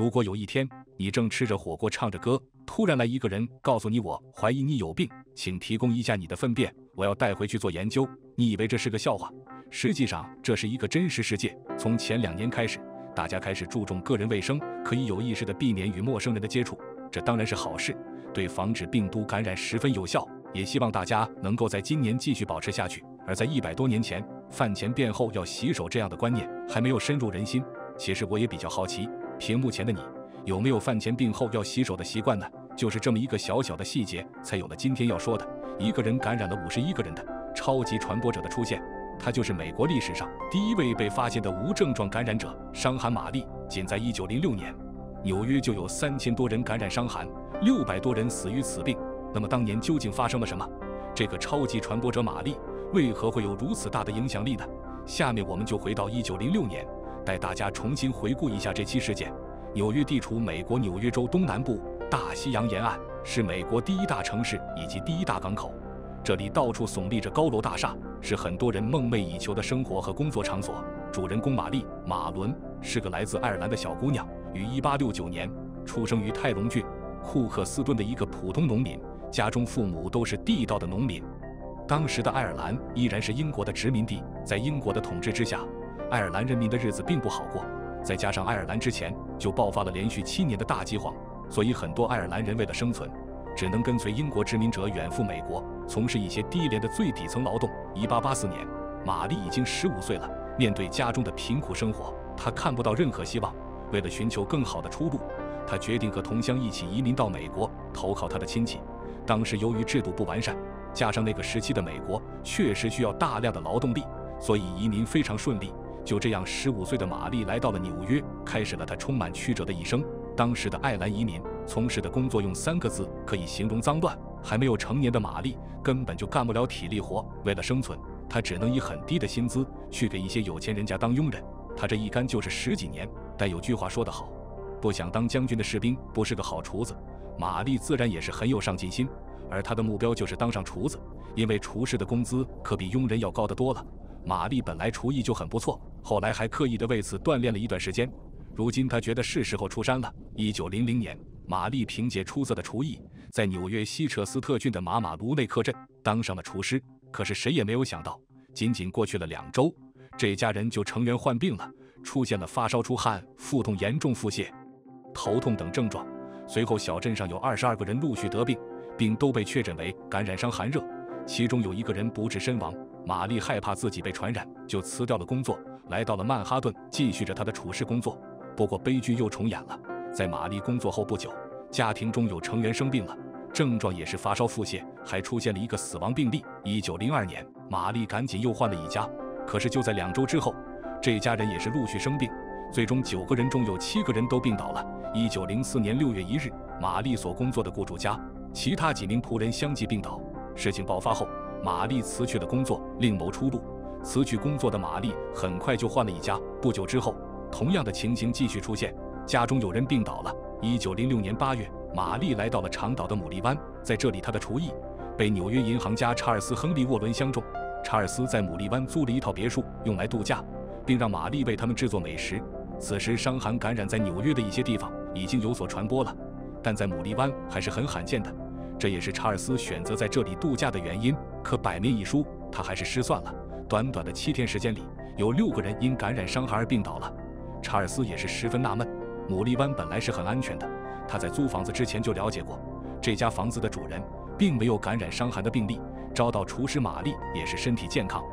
如果有一天你正吃着火锅唱着歌，突然来一个人告诉你我怀疑你有病，请提供一下你的粪便，我要带回去做研究。你以为这是个笑话？实际上这是一个真实世界。从前两年开始，大家开始注重个人卫生，可以有意识地避免与陌生人的接触，这当然是好事，对防止病毒感染十分有效。也希望大家能够在今年继续保持下去。而在一百多年前，饭前便后要洗手这样的观念还没有深入人心。其实我也比较好奇，屏幕前的你有没有饭前病后要洗手的习惯呢？就是这么一个小小的细节，才有了今天要说的一个人感染了五十一个人的超级传播者的出现。他就是美国历史上第一位被发现的无症状感染者——伤寒玛丽。仅在一九零六年，纽约就有三千多人感染伤寒，六百多人死于此病。那么当年究竟发生了什么？这个超级传播者玛丽为何会有如此大的影响力呢？下面我们就回到一九零六年，带大家重新回顾一下这期事件。纽约地处美国纽约州东南部，大西洋沿岸，是美国第一大城市以及第一大港口。这里到处耸立着高楼大厦，是很多人梦寐以求的生活和工作场所。主人公玛丽·马伦是个来自爱尔兰的小姑娘，于1869年出生于泰隆郡库克斯敦的一个普通农民。家中父母都是地道的农民。当时的爱尔兰依然是英国的殖民地，在英国的统治之下，爱尔兰人民的日子并不好过。再加上爱尔兰之前就爆发了连续七年的大饥荒，所以很多爱尔兰人为了生存，只能跟随英国殖民者远赴美国，从事一些低廉的最底层劳动。一八八四年，玛丽已经十五岁了，面对家中的贫苦生活，她看不到任何希望。为了寻求更好的出路，她决定和同乡一起移民到美国，投靠她的亲戚。当时由于制度不完善，加上那个时期的美国确实需要大量的劳动力，所以移民非常顺利。就这样，十五岁的玛丽来到了纽约，开始了她充满曲折的一生。当时的爱尔兰移民从事的工作用三个字可以形容：脏乱。还没有成年的玛丽根本就干不了体力活，为了生存，她只能以很低的薪资去给一些有钱人家当佣人。她这一干就是十几年。但有句话说得好，不想当将军的士兵不是个好厨子。玛丽自然也是很有上进心，而她的目标就是当上厨子，因为厨师的工资可比佣人要高得多了。玛丽本来厨艺就很不错，后来还刻意的为此锻炼了一段时间。如今她觉得是时候出山了。一九零零年，玛丽凭借出色的厨艺，在纽约西彻斯特郡的马马卢内克镇当上了厨师。可是谁也没有想到，仅仅过去了两周，这家人就成员患病了，出现了发烧、出汗、腹痛、严重腹泻、头痛等症状。随后，小镇上有二十二个人陆续得病，并都被确诊为感染伤寒热，其中有一个人不治身亡。玛丽害怕自己被传染，就辞掉了工作，来到了曼哈顿，继续着她的处事工作。不过，悲剧又重演了。在玛丽工作后不久，家庭中有成员生病了，症状也是发烧、腹泻，还出现了一个死亡病例。一九零二年，玛丽赶紧又换了一家，可是就在两周之后，这家人也是陆续生病。最终，九个人中有七个人都病倒了。一九零四年六月一日，玛丽所工作的雇主家其他几名仆人相继病倒。事情爆发后，玛丽辞去了工作，另谋出路。辞去工作的玛丽很快就换了一家。不久之后，同样的情形继续出现，家中有人病倒了。一九零六年八月，玛丽来到了长岛的牡蛎湾，在这里，她的厨艺被纽约银行家查尔斯·亨利·沃伦相中。查尔斯在牡蛎湾租了一套别墅用来度假，并让玛丽为他们制作美食。此时，伤寒感染在纽约的一些地方已经有所传播了，但在牡蛎湾还是很罕见的。这也是查尔斯选择在这里度假的原因。可百面一疏，他还是失算了。短短的七天时间里，有六个人因感染伤寒而病倒了。查尔斯也是十分纳闷。牡蛎湾本来是很安全的，他在租房子之前就了解过，这家房子的主人并没有感染伤寒的病例，招到厨师玛丽也是身体健康，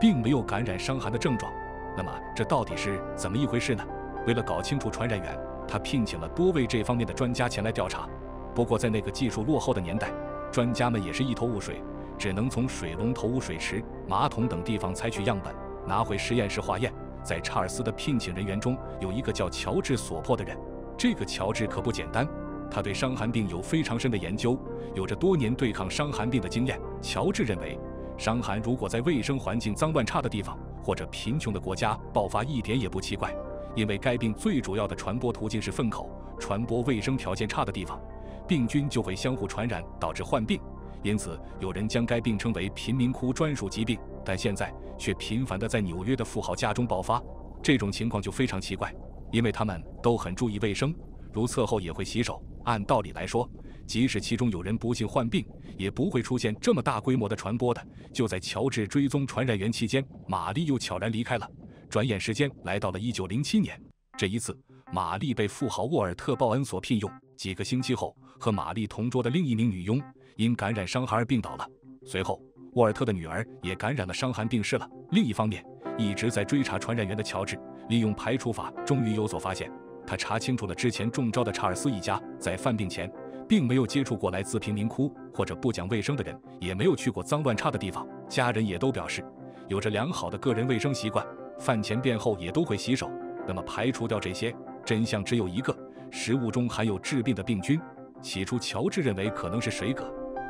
并没有感染伤寒的症状。那么这到底是怎么一回事呢？为了搞清楚传染源，他聘请了多位这方面的专家前来调查。不过在那个技术落后的年代，专家们也是一头雾水，只能从水龙头、污水池、马桶等地方采取样本，拿回实验室化验。在查尔斯的聘请人员中，有一个叫乔治·索珀的人。这个乔治可不简单，他对伤寒病有非常深的研究，有着多年对抗伤寒病的经验。乔治认为，伤寒如果在卫生环境脏乱差的地方，或者贫穷的国家爆发一点也不奇怪，因为该病最主要的传播途径是粪口，传播卫生条件差的地方，病菌就会相互传染，导致患病。因此，有人将该病称为“贫民窟专属疾病”，但现在却频繁地在纽约的富豪家中爆发，这种情况就非常奇怪。因为他们都很注意卫生，如厕后也会洗手。按道理来说，即使其中有人不幸患病，也不会出现这么大规模的传播的。就在乔治追踪传染源期间，玛丽又悄然离开了。转眼时间来到了一九零七年，这一次，玛丽被富豪沃尔特·鲍恩所聘用。几个星期后，和玛丽同桌的另一名女佣因感染伤寒而病倒了。随后，沃尔特的女儿也感染了伤寒病逝了。另一方面，一直在追查传染源的乔治，利用排除法，终于有所发现。他查清楚了之前中招的查尔斯一家在犯病前，并没有接触过来自贫民窟或者不讲卫生的人，也没有去过脏乱差的地方。家人也都表示，有着良好的个人卫生习惯，饭前便后也都会洗手。那么排除掉这些，真相只有一个：食物中含有致病的病菌。起初，乔治认为可能是水葛，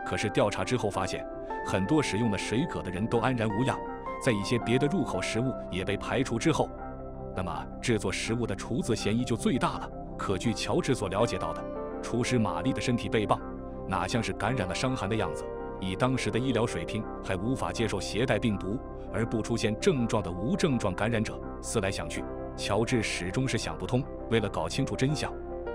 可是调查之后发现，很多使用了水葛的人都安然无恙。在一些别的入口食物也被排除之后。那么制作食物的厨子嫌疑就最大了。可据乔治所了解到的，厨师玛丽的身体被棒，哪像是感染了伤寒的样子？以当时的医疗水平，还无法接受携带病毒而不出现症状的无症状感染者。思来想去，乔治始终是想不通。为了搞清楚真相，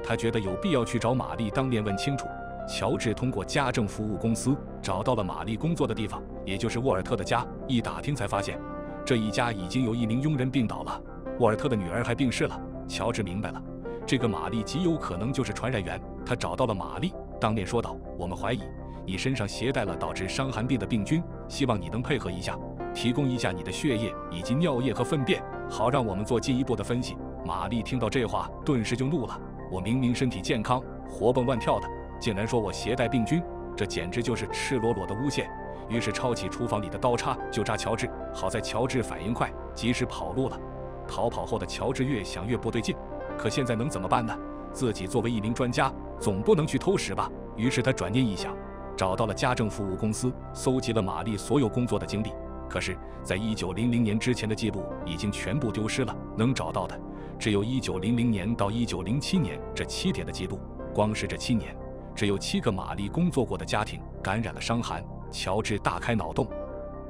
他觉得有必要去找玛丽当面问清楚。乔治通过家政服务公司找到了玛丽工作的地方，也就是沃尔特的家。一打听才发现，这一家已经有一名佣人病倒了。沃尔特的女儿还病逝了，乔治明白了，这个玛丽极有可能就是传染源。他找到了玛丽，当面说道：“我们怀疑你身上携带了导致伤寒病的病菌，希望你能配合一下，提供一下你的血液以及尿液和粪便，好让我们做进一步的分析。”玛丽听到这话，顿时就怒了：“我明明身体健康，活蹦乱跳的，竟然说我携带病菌，这简直就是赤裸裸的诬陷！”于是抄起厨房里的刀叉就扎乔治。好在乔治反应快，及时跑路了。逃跑后的乔治越想越不对劲，可现在能怎么办呢？自己作为一名专家，总不能去偷食吧。于是他转念一想，找到了家政服务公司，搜集了玛丽所有工作的经历。可是，在一九零零年之前的记录已经全部丢失了，能找到的只有一九零零年到一九零七年这七点的记录。光是这七年，只有七个玛丽工作过的家庭感染了伤寒。乔治大开脑洞，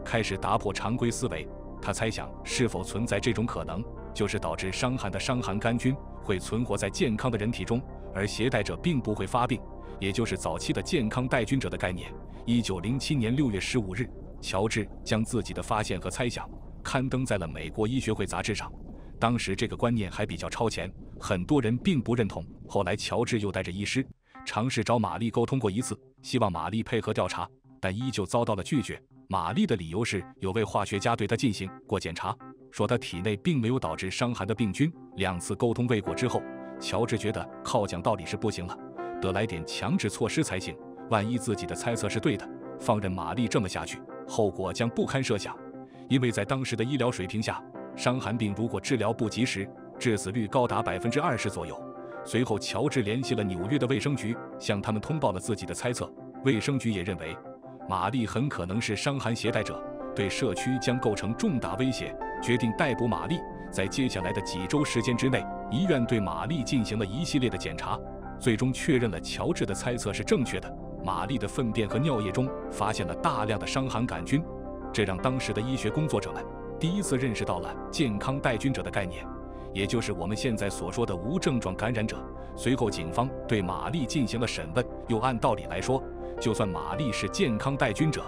开始打破常规思维。他猜想是否存在这种可能，就是导致伤寒的伤寒杆菌会存活在健康的人体中，而携带者并不会发病，也就是早期的健康带菌者的概念。一九零七年六月十五日，乔治将自己的发现和猜想刊登在了美国医学会杂志上。当时这个观念还比较超前，很多人并不认同。后来，乔治又带着医师尝试找玛丽沟通过一次，希望玛丽配合调查，但依旧遭到了拒绝。玛丽的理由是有位化学家对她进行过检查，说她体内并没有导致伤寒的病菌。两次沟通未果之后，乔治觉得靠讲道理是不行了，得来点强制措施才行。万一自己的猜测是对的，放任玛丽这么下去，后果将不堪设想。因为在当时的医疗水平下，伤寒病如果治疗不及时，致死率高达百分之二十左右。随后，乔治联系了纽约的卫生局，向他们通报了自己的猜测。卫生局也认为。玛丽很可能是伤寒携带者，对社区将构成重大威胁，决定逮捕玛丽。在接下来的几周时间之内，医院对玛丽进行了一系列的检查，最终确认了乔治的猜测是正确的。玛丽的粪便和尿液中发现了大量的伤寒杆菌，这让当时的医学工作者们第一次认识到了健康带菌者的概念，也就是我们现在所说的无症状感染者。随后，警方对玛丽进行了审问，又按道理来说。就算玛丽是健康带菌者，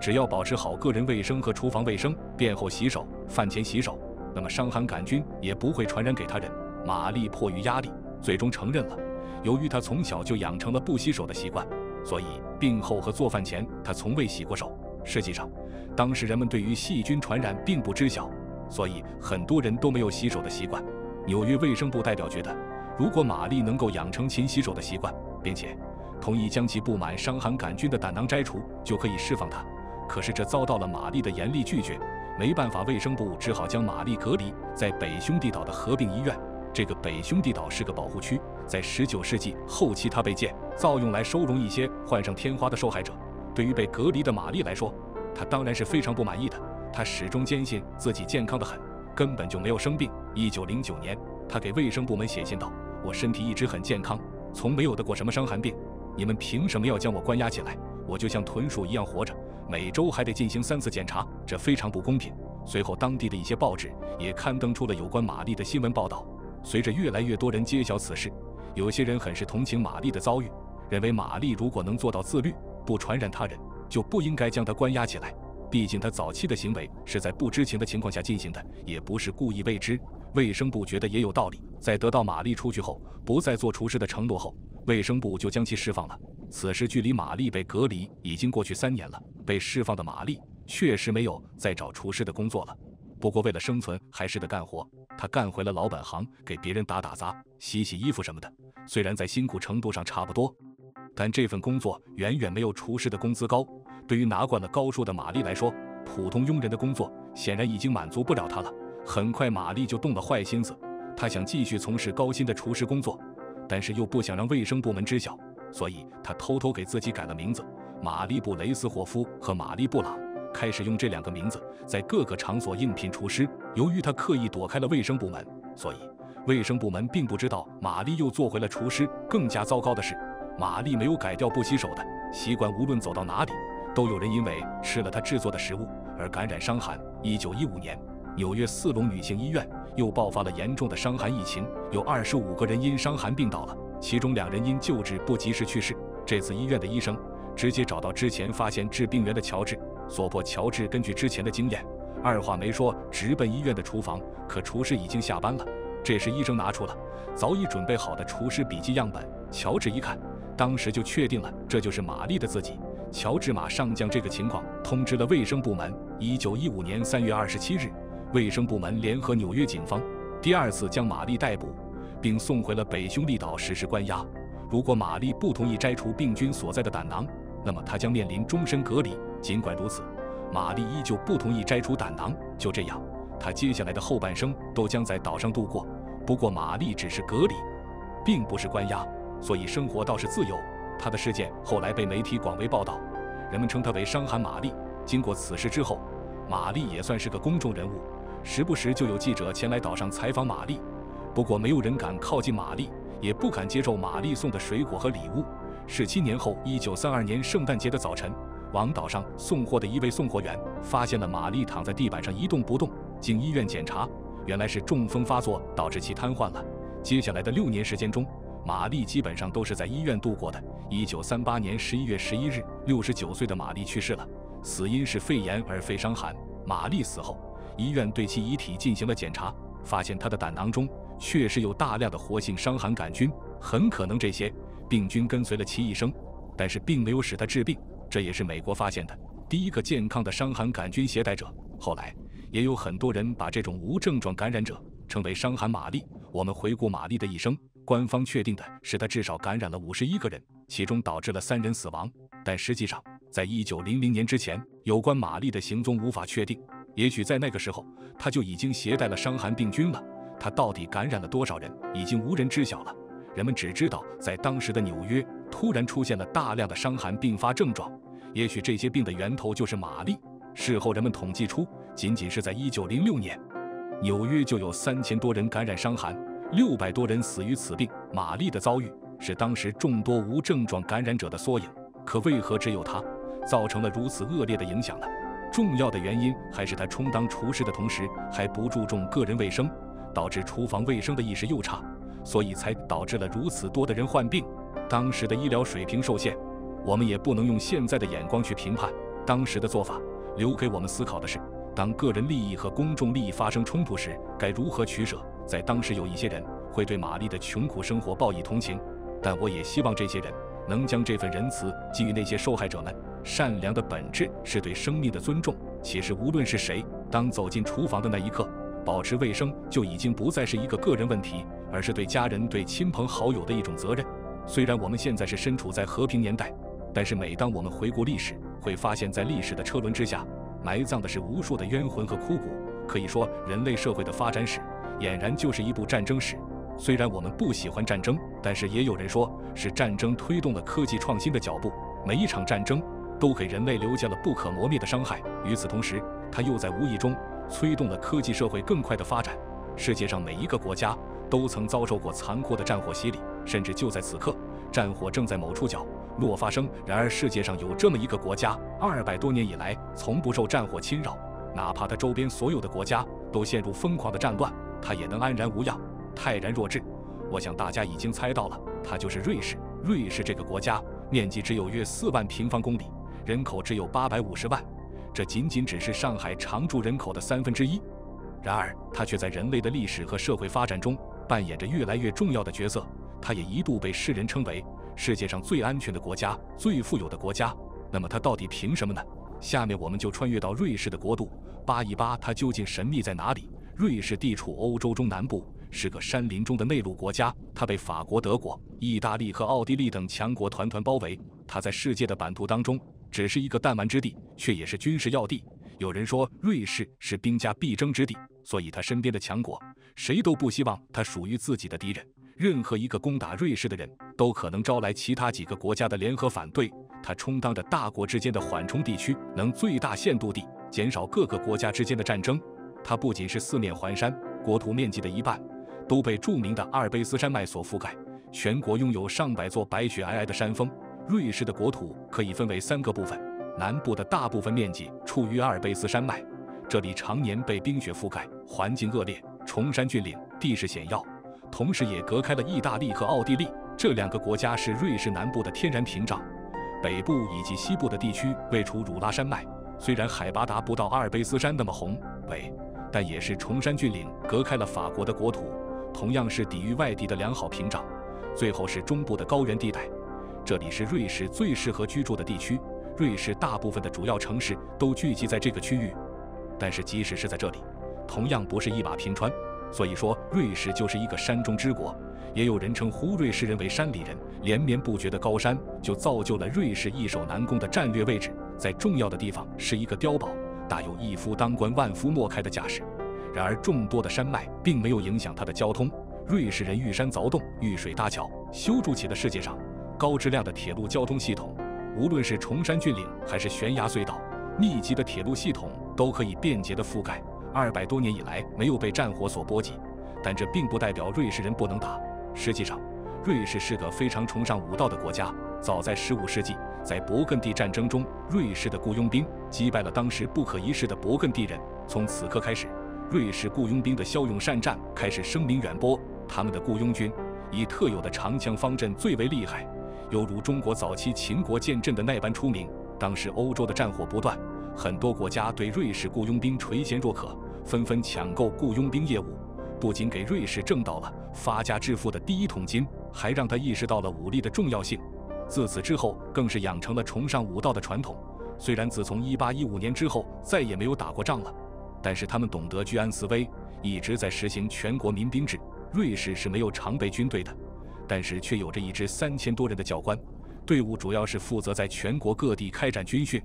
只要保持好个人卫生和厨房卫生，便后洗手，饭前洗手，那么伤寒杆菌也不会传染给他人。玛丽迫于压力，最终承认了。由于她从小就养成了不洗手的习惯，所以病后和做饭前他从未洗过手。实际上，当时人们对于细菌传染并不知晓，所以很多人都没有洗手的习惯。纽约卫生部代表觉得，如果玛丽能够养成勤洗手的习惯，并且。同意将其布满伤寒杆菌的胆囊摘除，就可以释放它。可是这遭到了玛丽的严厉拒绝。没办法，卫生部只好将玛丽隔离在北兄弟岛的合并医院。这个北兄弟岛是个保护区，在十九世纪后期，它被建造用来收容一些患上天花的受害者。对于被隔离的玛丽来说，她当然是非常不满意的。她始终坚信自己健康的很，根本就没有生病。一九零九年，她给卫生部门写信道：“我身体一直很健康，从没有得过什么伤寒病。”你们凭什么要将我关押起来？我就像豚鼠一样活着，每周还得进行三次检查，这非常不公平。随后，当地的一些报纸也刊登出了有关玛丽的新闻报道。随着越来越多人揭晓此事，有些人很是同情玛丽的遭遇，认为玛丽如果能做到自律，不传染他人，就不应该将她关押起来。毕竟她早期的行为是在不知情的情况下进行的，也不是故意为之。卫生部觉得也有道理，在得到玛丽出去后不再做厨师的承诺后，卫生部就将其释放了。此时距离玛丽被隔离已经过去三年了，被释放的玛丽确实没有再找厨师的工作了。不过为了生存，还是得干活。他干回了老本行，给别人打打杂、洗洗衣服什么的。虽然在辛苦程度上差不多，但这份工作远远没有厨师的工资高。对于拿惯了高数的玛丽来说，普通佣人的工作显然已经满足不了她了。很快，玛丽就动了坏心思，她想继续从事高薪的厨师工作，但是又不想让卫生部门知晓，所以她偷偷给自己改了名字：玛丽布雷斯霍夫和玛丽布朗。开始用这两个名字在各个场所应聘厨师。由于他刻意躲开了卫生部门，所以卫生部门并不知道玛丽又做回了厨师。更加糟糕的是，玛丽没有改掉不洗手的习惯，无论走到哪里，都有人因为吃了她制作的食物而感染伤寒。一九一五年，纽约四龙女性医院又爆发了严重的伤寒疫情，有二十五个人因伤寒病倒了，其中两人因救治不及时去世。这次医院的医生直接找到之前发现致病源的乔治。索破乔治根据之前的经验，二话没说，直奔医院的厨房。可厨师已经下班了。这时，医生拿出了早已准备好的厨师笔记样本。乔治一看，当时就确定了这就是玛丽的自己。乔治马上将这个情况通知了卫生部门。一九一五年三月二十七日，卫生部门联合纽约警方，第二次将玛丽逮捕，并送回了北匈利岛实施关押。如果玛丽不同意摘除病菌所在的胆囊，那么他将面临终身隔离。尽管如此，玛丽依旧不同意摘除胆囊。就这样，他接下来的后半生都将在岛上度过。不过，玛丽只是隔离，并不是关押，所以生活倒是自由。她的事件后来被媒体广为报道，人们称她为“伤寒玛丽”。经过此事之后，玛丽也算是个公众人物，时不时就有记者前来岛上采访玛丽。不过，没有人敢靠近玛丽，也不敢接受玛丽送的水果和礼物。十七年后，一九三二年圣诞节的早晨。往岛上送货的一位送货员发现了玛丽躺在地板上一动不动，经医院检查，原来是中风发作导致其瘫痪了。接下来的六年时间中，玛丽基本上都是在医院度过的。一九三八年十一月十一日，六十九岁的玛丽去世了，死因是肺炎而非伤寒。玛丽死后，医院对其遗体进行了检查，发现她的胆囊中确实有大量的活性伤寒杆菌，很可能这些病菌跟随了其一生，但是并没有使他治病。这也是美国发现的第一个健康的伤寒杆菌携带者。后来也有很多人把这种无症状感染者称为“伤寒玛丽”。我们回顾玛丽的一生，官方确定的是她至少感染了五十一个人，其中导致了三人死亡。但实际上，在一九零零年之前，有关玛丽的行踪无法确定。也许在那个时候，她就已经携带了伤寒病菌了。她到底感染了多少人，已经无人知晓了。人们只知道，在当时的纽约，突然出现了大量的伤寒并发症状。也许这些病的源头就是玛丽。事后人们统计出，仅仅是在1906年，纽约就有三千多人感染伤寒，六百多人死于此病。玛丽的遭遇是当时众多无症状感染者的缩影。可为何只有她造成了如此恶劣的影响呢？重要的原因还是她充当厨师的同时还不注重个人卫生，导致厨房卫生的意识又差，所以才导致了如此多的人患病。当时的医疗水平受限。我们也不能用现在的眼光去评判当时的做法。留给我们思考的是，当个人利益和公众利益发生冲突时，该如何取舍？在当时，有一些人会对玛丽的穷苦生活报以同情，但我也希望这些人能将这份仁慈给予那些受害者们。善良的本质是对生命的尊重。其实，无论是谁，当走进厨房的那一刻，保持卫生就已经不再是一个个人问题，而是对家人、对亲朋好友的一种责任。虽然我们现在是身处在和平年代。但是，每当我们回顾历史，会发现，在历史的车轮之下，埋葬的是无数的冤魂和枯骨。可以说，人类社会的发展史，俨然就是一部战争史。虽然我们不喜欢战争，但是也有人说是战争推动了科技创新的脚步。每一场战争都给人类留下了不可磨灭的伤害。与此同时，它又在无意中催动了科技社会更快的发展。世界上每一个国家都曾遭受过残酷的战火洗礼，甚至就在此刻，战火正在某处角。落发生。然而，世界上有这么一个国家，二百多年以来从不受战火侵扰，哪怕它周边所有的国家都陷入疯狂的战乱，它也能安然无恙。泰然若智。我想大家已经猜到了，它就是瑞士。瑞士这个国家面积只有约四万平方公里，人口只有八百五十万，这仅仅只是上海常住人口的三分之一。然而，它却在人类的历史和社会发展中扮演着越来越重要的角色。它也一度被世人称为世界上最安全的国家、最富有的国家。那么，它到底凭什么呢？下面我们就穿越到瑞士的国度，扒一扒它究竟神秘在哪里。瑞士地处欧洲中南部，是个山林中的内陆国家。它被法国、德国、意大利和奥地利等强国团团包围。它在世界的版图当中只是一个弹丸之地，却也是军事要地。有人说，瑞士是兵家必争之地。所以，他身边的强国，谁都不希望他属于自己的敌人。任何一个攻打瑞士的人，都可能招来其他几个国家的联合反对。他充当着大国之间的缓冲地区，能最大限度地减少各个国家之间的战争。它不仅是四面环山，国土面积的一半都被著名的阿尔卑斯山脉所覆盖，全国拥有上百座白雪皑皑的山峰。瑞士的国土可以分为三个部分，南部的大部分面积处于阿尔卑斯山脉。这里常年被冰雪覆盖，环境恶劣，崇山峻岭，地势险要，同时也隔开了意大利和奥地利这两个国家，是瑞士南部的天然屏障。北部以及西部的地区位处汝拉山脉，虽然海拔达不到阿尔卑斯山那么宏伟，但也是崇山峻岭隔开了法国的国土，同样是抵御外敌的良好屏障。最后是中部的高原地带，这里是瑞士最适合居住的地区，瑞士大部分的主要城市都聚集在这个区域。但是，即使是在这里，同样不是一马平川。所以说，瑞士就是一个山中之国。也有人称呼瑞士人为山里人。连绵不绝的高山就造就了瑞士易守难攻的战略位置，在重要的地方是一个碉堡，大有一夫当关万夫莫开的架势。然而，众多的山脉并没有影响它的交通。瑞士人遇山凿洞，遇水搭桥，修筑起了世界上高质量的铁路交通系统。无论是崇山峻岭，还是悬崖隧道，密集的铁路系统。都可以便捷地覆盖。二百多年以来没有被战火所波及，但这并不代表瑞士人不能打。实际上，瑞士是个非常崇尚武道的国家。早在15世纪，在勃艮第战争中，瑞士的雇佣兵击败了当时不可一世的勃艮第人。从此刻开始，瑞士雇佣兵的骁勇善战开始声名远播。他们的雇佣军以特有的长枪方阵最为厉害，犹如中国早期秦国建阵的那般出名。当时欧洲的战火不断。很多国家对瑞士雇佣兵垂涎若渴，纷纷抢购雇佣兵业务，不仅给瑞士挣到了发家致富的第一桶金，还让他意识到了武力的重要性。自此之后，更是养成了崇尚武道的传统。虽然自从1815年之后再也没有打过仗了，但是他们懂得居安思危，一直在实行全国民兵制。瑞士是没有常备军队的，但是却有着一支三千多人的教官队伍，主要是负责在全国各地开展军训。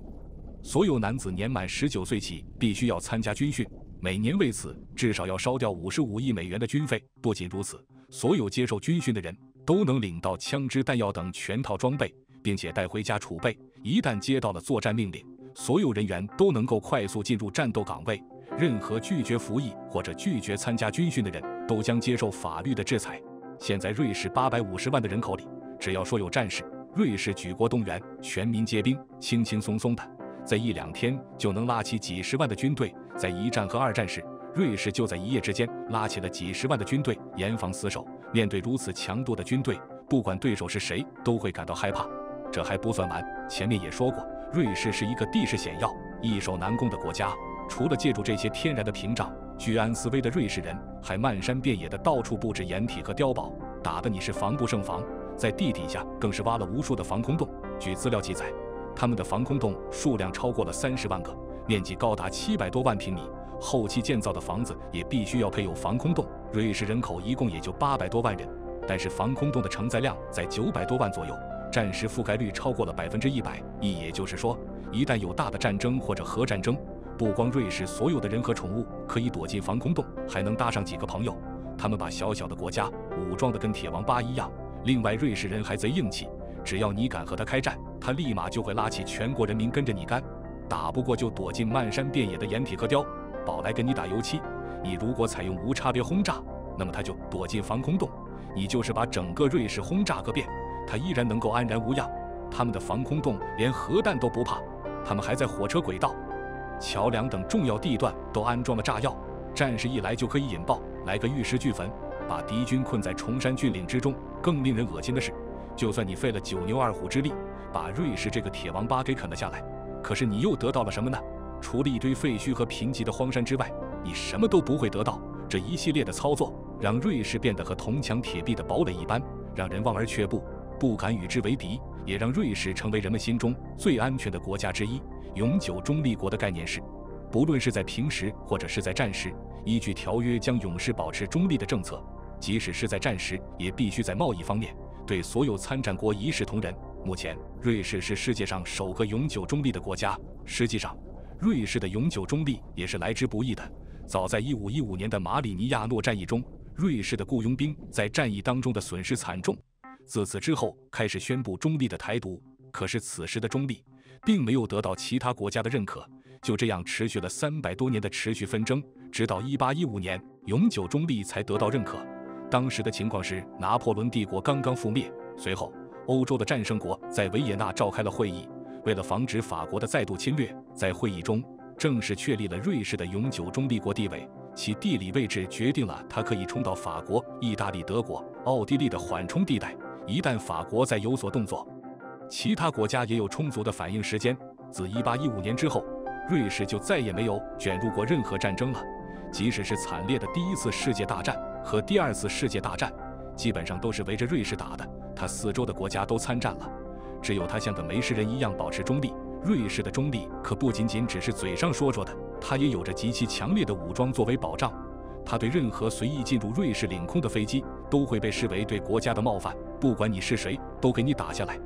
所有男子年满十九岁起，必须要参加军训，每年为此至少要烧掉五十五亿美元的军费。不仅如此，所有接受军训的人都能领到枪支弹药等全套装备，并且带回家储备。一旦接到了作战命令，所有人员都能够快速进入战斗岗位。任何拒绝服役或者拒绝参加军训的人都将接受法律的制裁。现在瑞士八百五十万的人口里，只要说有战事，瑞士举国动员，全民皆兵，轻轻松松的。在一两天就能拉起几十万的军队，在一战和二战时，瑞士就在一夜之间拉起了几十万的军队，严防死守。面对如此强度的军队，不管对手是谁，都会感到害怕。这还不算完，前面也说过，瑞士是一个地势险要、易守难攻的国家。除了借助这些天然的屏障，居安思危的瑞士人还漫山遍野的到处布置掩体和碉堡，打得你是防不胜防。在地底下更是挖了无数的防空洞。据资料记载。他们的防空洞数量超过了三十万个，面积高达七百多万平米。后期建造的房子也必须要配有防空洞。瑞士人口一共也就八百多万人，但是防空洞的承载量在九百多万左右，战时覆盖率超过了百分之一百。一也就是说，一旦有大的战争或者核战争，不光瑞士所有的人和宠物可以躲进防空洞，还能搭上几个朋友。他们把小小的国家武装的跟铁王八一样。另外，瑞士人还贼硬气。只要你敢和他开战，他立马就会拉起全国人民跟着你干。打不过就躲进漫山遍野的掩体和碉堡来跟你打油漆。你如果采用无差别轰炸，那么他就躲进防空洞。你就是把整个瑞士轰炸个遍，他依然能够安然无恙。他们的防空洞连核弹都不怕，他们还在火车轨道、桥梁等重要地段都安装了炸药，战士一来就可以引爆，来个玉石俱焚。把敌军困在崇山峻岭之中。更令人恶心的是，就算你费了九牛二虎之力，把瑞士这个铁王八给啃了下来，可是你又得到了什么呢？除了一堆废墟和贫瘠的荒山之外，你什么都不会得到。这一系列的操作，让瑞士变得和铜墙铁壁的堡垒一般，让人望而却步，不敢与之为敌，也让瑞士成为人们心中最安全的国家之一。永久中立国的概念是，不论是在平时或者是在战时，依据条约将永世保持中立的政策；即使是在战时，也必须在贸易方面对所有参战国一视同仁。目前，瑞士是世界上首个永久中立的国家。实际上，瑞士的永久中立也是来之不易的。早在1515年的马里尼亚诺战役中，瑞士的雇佣兵在战役当中的损失惨重。自此之后，开始宣布中立的台独。可是此时的中立，并没有得到其他国家的认可。就这样持续了三百多年的持续纷争，直到一八一五年，永久中立才得到认可。当时的情况是，拿破仑帝国刚刚覆灭，随后欧洲的战胜国在维也纳召开了会议。为了防止法国的再度侵略，在会议中正式确立了瑞士的永久中立国地位。其地理位置决定了它可以冲到法国、意大利、德国、奥地利的缓冲地带。一旦法国再有所动作，其他国家也有充足的反应时间。自1815年之后，瑞士就再也没有卷入过任何战争了。即使是惨烈的第一次世界大战和第二次世界大战，基本上都是围着瑞士打的。它四周的国家都参战了。只有他像个没事人一样保持中立。瑞士的中立可不仅仅只是嘴上说说的，他也有着极其强烈的武装作为保障。他对任何随意进入瑞士领空的飞机都会被视为对国家的冒犯，不管你是谁，都给你打下来。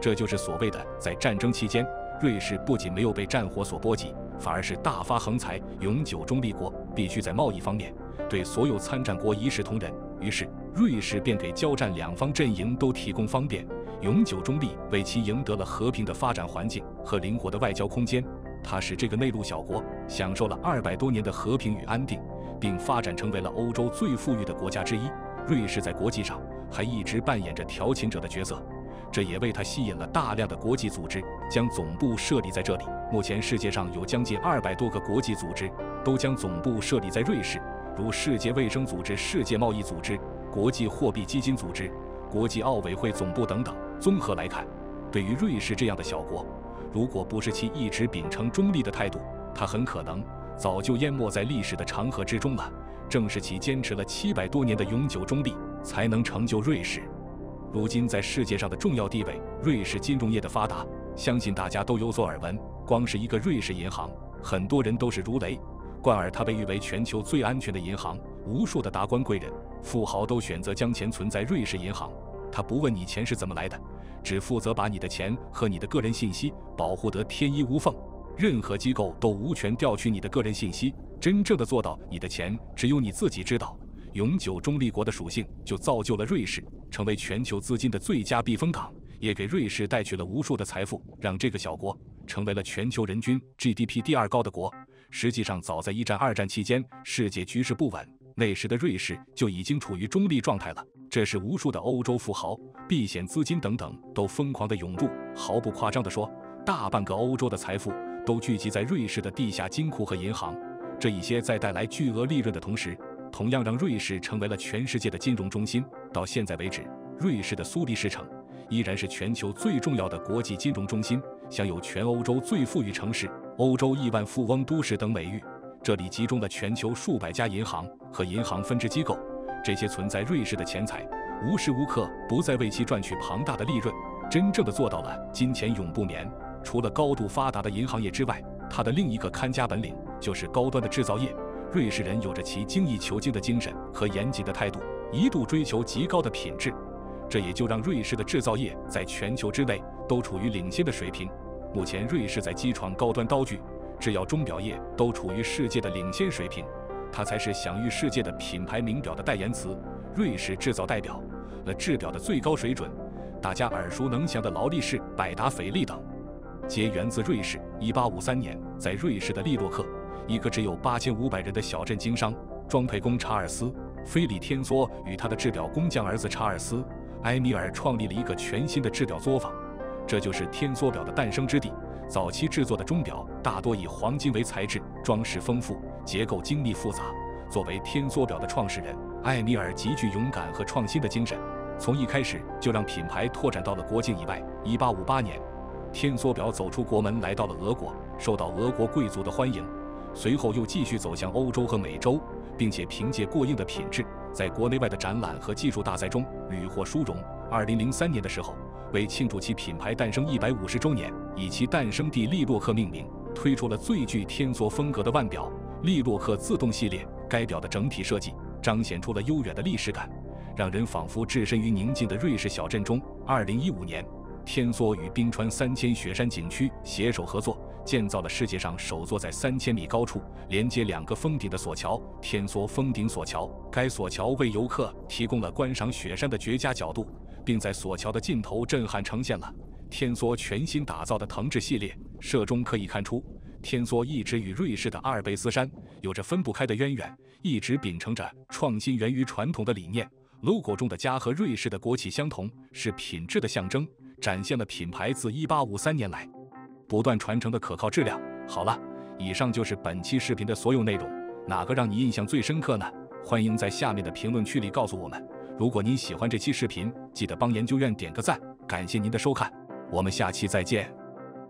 这就是所谓的在战争期间，瑞士不仅没有被战火所波及，反而是大发横财。永久中立国必须在贸易方面对所有参战国一视同仁，于是瑞士便给交战两方阵营都提供方便。永久中立为其赢得了和平的发展环境和灵活的外交空间，它使这个内陆小国享受了二百多年的和平与安定，并发展成为了欧洲最富裕的国家之一。瑞士在国际上还一直扮演着调停者的角色，这也为它吸引了大量的国际组织，将总部设立在这里。目前，世界上有将近二百多个国际组织都将总部设立在瑞士，如世界卫生组织、世界贸易组织、国际货币基金组织、国际奥委会总部等等。综合来看，对于瑞士这样的小国，如果不是其一直秉承中立的态度，它很可能早就淹没在历史的长河之中了。正是其坚持了七百多年的永久中立，才能成就瑞士如今在世界上的重要地位。瑞士金融业的发达，相信大家都有所耳闻。光是一个瑞士银行，很多人都是如雷贯耳。它被誉为全球最安全的银行，无数的达官贵人、富豪都选择将钱存在瑞士银行。他不问你钱是怎么来的，只负责把你的钱和你的个人信息保护得天衣无缝。任何机构都无权调取你的个人信息，真正的做到你的钱只有你自己知道。永久中立国的属性就造就了瑞士成为全球资金的最佳避风港，也给瑞士带去了无数的财富，让这个小国成为了全球人均 GDP 第二高的国。实际上，早在一战、二战期间，世界局势不稳，那时的瑞士就已经处于中立状态了。这是无数的欧洲富豪、避险资金等等都疯狂的涌入。毫不夸张地说，大半个欧洲的财富都聚集在瑞士的地下金库和银行。这一些在带来巨额利润的同时，同样让瑞士成为了全世界的金融中心。到现在为止，瑞士的苏黎世城依然是全球最重要的国际金融中心，享有全欧洲最富裕城市、欧洲亿万富翁都市等美誉。这里集中了全球数百家银行和银行分支机构。这些存在瑞士的钱财，无时无刻不在为其赚取庞大的利润，真正的做到了金钱永不眠。除了高度发达的银行业之外，它的另一个看家本领就是高端的制造业。瑞士人有着其精益求精的精神和严谨的态度，一度追求极高的品质，这也就让瑞士的制造业在全球之内都处于领先的水平。目前，瑞士在机床、高端刀具、制药、钟表业都处于世界的领先水平。它才是享誉世界的品牌名表的代言词，瑞士制造代表了制表的最高水准。大家耳熟能详的劳力士、百达翡丽等，皆源自瑞士。一八五三年，在瑞士的利洛克，一个只有八千五百人的小镇经商装配工查尔斯·菲里天梭与他的制表工匠儿子查尔斯·埃米尔创立了一个全新的制表作坊，这就是天梭表的诞生之地。早期制作的钟表大多以黄金为材质，装饰丰富，结构精密复杂。作为天梭表的创始人，艾米尔极具勇敢和创新的精神，从一开始就让品牌拓展到了国境以外。1858年，天梭表走出国门，来到了俄国，受到俄国贵族的欢迎。随后又继续走向欧洲和美洲，并且凭借过硬的品质，在国内外的展览和技术大赛中屡获殊荣。2003年的时候，为庆祝其品牌诞生150周年，以其诞生地利洛克命名，推出了最具天梭风格的腕表——利洛克自动系列。该表的整体设计。彰显出了悠远的历史感，让人仿佛置身于宁静的瑞士小镇中。二零一五年，天梭与冰川三千雪山景区携手合作，建造了世界上首座在三千米高处连接两个峰顶的索桥——天梭峰顶索桥。该索桥为游客提供了观赏雪山的绝佳角度，并在索桥的尽头震撼呈现了天梭全新打造的藤制系列。摄中可以看出。天梭一直与瑞士的阿尔卑斯山有着分不开的渊源，一直秉承着创新源于传统的理念。logo 中的家和瑞士的国旗相同，是品质的象征，展现了品牌自1853年来不断传承的可靠质量。好了，以上就是本期视频的所有内容，哪个让你印象最深刻呢？欢迎在下面的评论区里告诉我们。如果您喜欢这期视频，记得帮研究院点个赞，感谢您的收看，我们下期再见。